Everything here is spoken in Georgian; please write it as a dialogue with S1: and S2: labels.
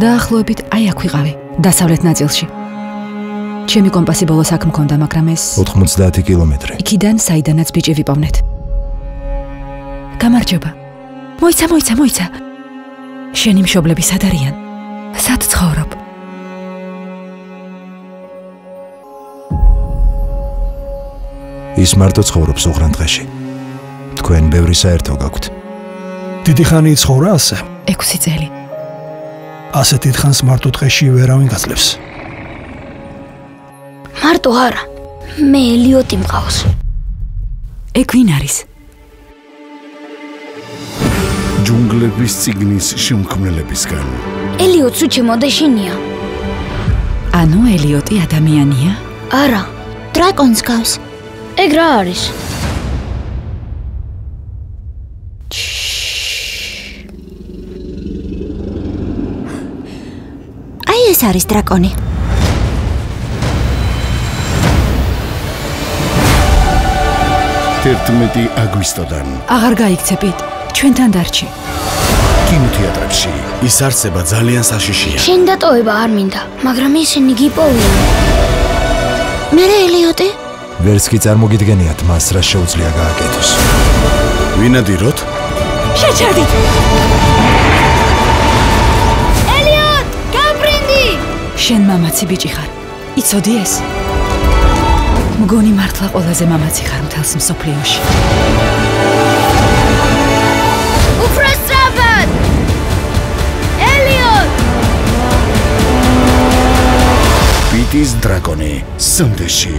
S1: დაახლოებით აი აქ ვიყავი, დასავლეთ ნაწილში. ჩემი კომპასი ბოლოს აქ მქონდა, მაგრამ ეს
S2: 90 კილომეტრი.
S1: იქიდან საიდანაც ბიჭი ვიპოვნეთ. გამარჯობა. მოიცა, მოიცა, მოიცა. შენი მშობლები სად არიან? სად ცხოვრობ?
S2: ის მარტო ცხოვრობს უღრანდღეში. თქვენ ბევრი საერთო გაქვთ.
S3: დიდი ხანი ცხოვრა ასე?
S1: 6 წელი.
S3: ასე დიდხანს მარტო დღეში ვერავინ გაძლევს.
S4: მარტო არა. მე ელიოტი მყავს.
S1: ეგ ვინ არის?
S5: ჯუნგლების ციგნის შემქმნელებისგან.
S4: ელიოტს უჩემო დეშინია.
S1: ანუ ელიოტი ადამიანია?
S4: არა, დრაკონს გავს. ეგ რა არის?
S6: აი ეს არის დრაკონი.
S5: თერთმეტი აგვისტოდან
S1: აღარ გაიქცეპით. ჩვენთან დარჩი.
S5: კინოთეატრებში
S7: ის არსება ძალიან საშიშია.
S4: შენ დატოვება არ მინდა, მაგრამ ისინი გიპოვიან. მე ელიოტი?
S2: ვერც კი წარმოგიდგენიათ მას რა შეუძლია გააკეთოს.
S7: ვინადიროთ?
S4: შეჩერდით.
S1: შენ მამაცი ბიჭი ხარ. იცოდი ეს? მგონი მართლა ყველაზე მამაცი ხარ მთელს მსოფლიოში.
S4: უფრო სწრაფად! ელიოტ!
S5: პიტის დრაკონი სამდეში